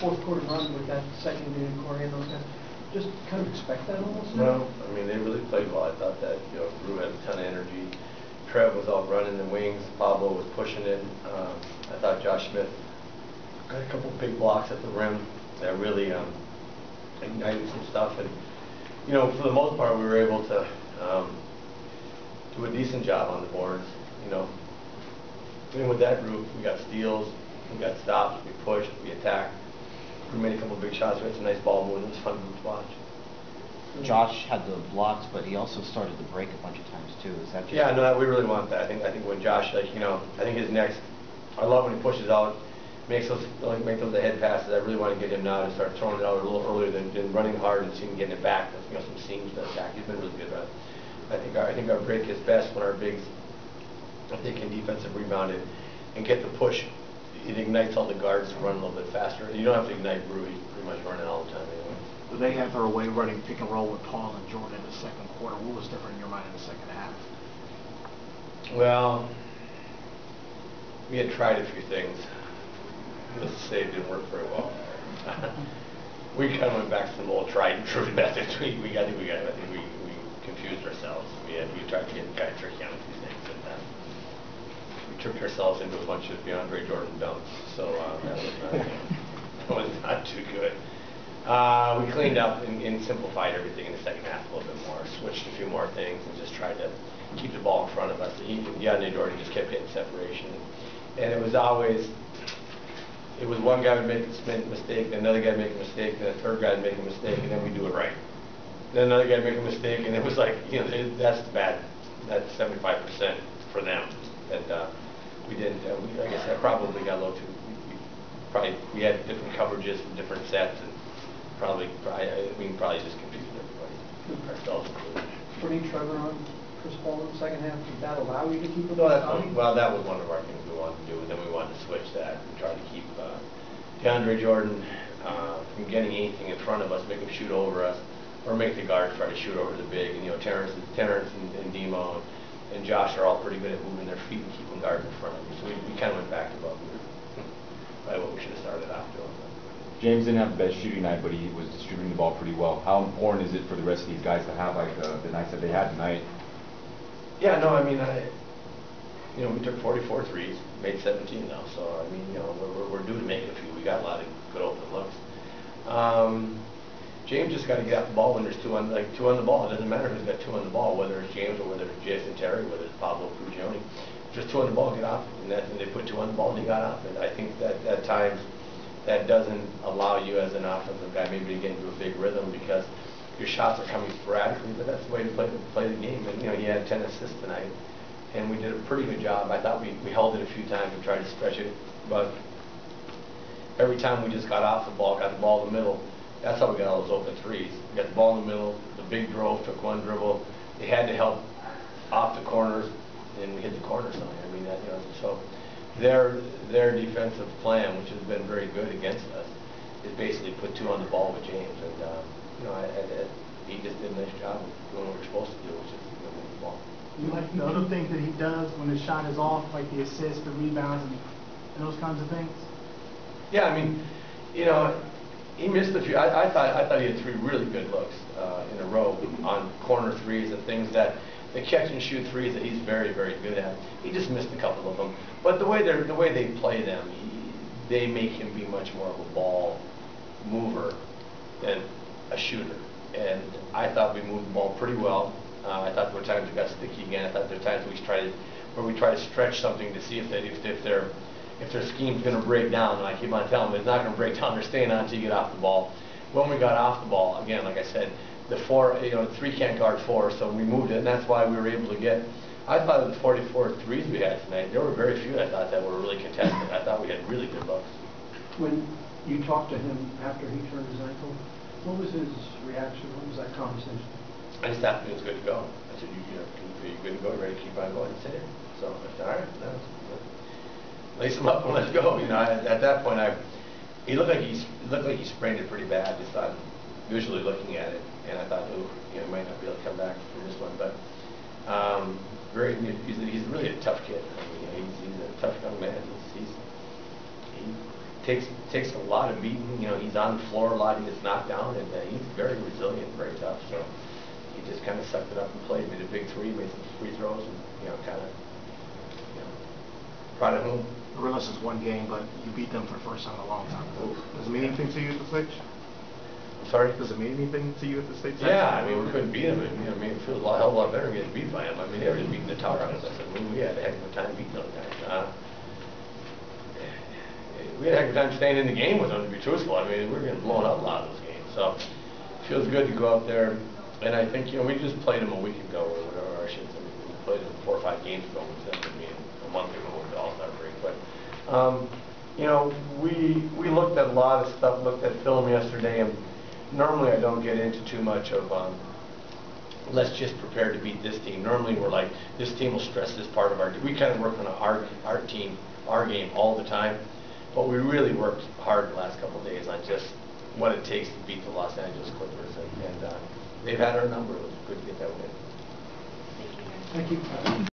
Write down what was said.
fourth quarter run with that second unit Corey and those guys, just kind of expect that almost? Well, I mean, they really played well. I thought that, you know, Brew had a ton of energy. Trev was out running the wings. Pablo was pushing it. Um, I thought Josh Smith got a couple big blocks at the rim that really um, ignited some stuff. And, you know, for the most part, we were able to um, do a decent job on the boards. You know, even with that group, we got steals, we got stops, we pushed, we attacked. We made a couple of big shots. We had some nice ball movement. It was fun to watch. Josh had the blocks, but he also started to break a bunch of times too. Is that just? Yeah, no, we really want that. I think, I think when Josh, like, you know, I think his next, I love when he pushes out, makes those, like, make those head passes. I really want to get him now to start throwing it out a little earlier than, than running hard and seeing getting it back, you know, some seams to attack. He's been really good it. I think, our- I think our break is best when our bigs, if they can defensive rebound it and get the push, it ignites all the guards to run a little bit faster. You don't have to ignite Brew, he's pretty much running all the time anyway. They have their way running pick and roll with Paul and Jordan in the second quarter. What was different in your mind in the second half? Well, we had tried a few things. Let's say it didn't work very well. we kind of went back to some old tried and true methods. We, we got, I think we got, I think we, we confused ourselves. We had, we tried to get kind of tricky on a few things and, uh, we ourselves into a bunch of DeAndre Jordan dunks. So, uh, that was not, that was not too good. Uh, we cleaned up and, and simplified everything in the second half a little bit more, switched a few more things and just tried to keep the ball in front of us. DeAndre Jordan just kept hitting separation. And it was always, it was one guy would make a mistake, then another guy would make a mistake, then a third guy would make a mistake, and then we do it right. Then another guy would make a mistake, and it was like, you know, that's bad. That's seventy-five percent for them. And uh, we didn't, uh, we, I guess I probably got a little too, we- we probably, we had different coverages for different sets, and probably, probably, I- we probably just confused everybody, ourselves included. Putting Trevor on Chris Paul in the second half, did that allow you to keep him No, that's one, well, that was one of our things we wanted to do, and then we wanted to switch that and try to keep uh, DeAndre Jordan uh, from getting anything in front of us, make him shoot over us, or make the guards try to shoot over the big. And, you know, Terrence, Terrence and, and D-Mo and Josh are all pretty good at moving their feet and keeping guards in front of them. So we, we kind of went back to what we were, probably what we should have started off doing. James didn't have the best shooting night, but he was distributing the ball pretty well. How important is it for the rest of these guys to have like the, the nights that they had tonight? Yeah, no, I mean, I, you know, we took 44 threes, made 17 now, so I mean, you know, we're, we're, we're due to make a few. We got a lot of good open looks. Um, James just got to get out the ball when there's two on, like two on the ball. It doesn't matter who's got two on the ball, whether it's James or whether it's Jason Terry, whether it's Pablo Prigioni. There's two on the ball, get off. And that, and they put two on the ball, and he got off it. I think that at times that doesn't allow you as an offensive guy maybe to get into a big rhythm because your shots are coming sporadically, but that's the way to play, play the game. And, you know, he had 10 assists tonight, and we did a pretty good job. I thought we, we held it a few times and tried to stretch it, but every time we just got off the ball, got the ball in the middle, that's how we got all those open threes. We got the ball in the middle, the big drove, took one dribble. They had to help off the corners, and we hit the corners on it. I mean, that, you know, so their, their defensive plan, which has been very good against us, is basically put two on the ball with James. And, um, you know, I, I, I, he just did a nice job of doing what we're supposed to do, which is, you know, move the ball. You like the other things that he does when his shot is off, like the assists, the rebounds, and, and those kinds of things? Yeah, I mean, you know, he missed a few. I, I thought I thought he had three really good looks uh, in a row on corner threes and things that the catch and shoot threes that he's very very good at. He just missed a couple of them. But the way they the way they play them, he, they make him be much more of a ball mover than a shooter. And I thought we moved the ball pretty well. Uh, I thought there were times we got sticky again. I thought there were times we tried where we try to stretch something to see if they if, if they're if their scheme's going to break down, and I keep on telling them it's not going to break down, they're staying on until you get off the ball. When we got off the ball, again, like I said, the four, you know, three can't guard four, so we moved it, and that's why we were able to get, I thought of the 44 threes we had tonight, there were very few I thought that were really contested. I thought we had really good looks. When you talked to him after he turned his ankle, what was his reaction? What was that conversation? I just asked him if he was good to go. I said, you, you know, are you good to go? You ready to keep on going? He said. So I said, all right, no, lace him up and let's go. You know, I, at that point, I he looked like he looked like he sprained it pretty bad. Just thought visually looking at it, and I thought, oh, you know, he might not be able to come back from this one. But um, very, he's, he's really a tough kid. I mean, you know, he's, he's a tough young man. He's, he's he, takes, takes a lot of beating, you know, he's on the floor a lot, he gets knocked down, and uh, he's very resilient, very tough, so he just kind of sucked it up and played, made a big three, made some free throws, and, you know, kind of, home. Realize it's one game, but you beat them for the first time in a long time. Does it mean anything to you at this stage? Sorry? Does it mean anything to you at this stage? Yeah, I mean, we couldn't beat them. you know, I mean, it feels a lot, hell of a lot better getting beat by them. I mean, they were just beating the tar out of us, I mean, we had a heck of a time beating those guys. Uh, We had a heck of a time staying in the game with them, to be truthful. I mean, we were getting blown out a lot of those games, so it feels good to go out there. And I think, you know, we just played them a week ago, or whatever, I should say, we played them four or five games ago, instead of being a month ago with the All-Star break. But, um, you know, we, we looked at a lot of stuff, looked at film yesterday, and normally I don't get into too much of, um, let's just prepare to beat this team. Normally, we're like, this team will stress this part of our, we kind of work on our, our team, our game all the time, but we really worked hard the last couple of days on just what it takes to beat the Los Angeles Clippers, and, and uh, they've had our number, it was good to get that win. Thank you. Thank you.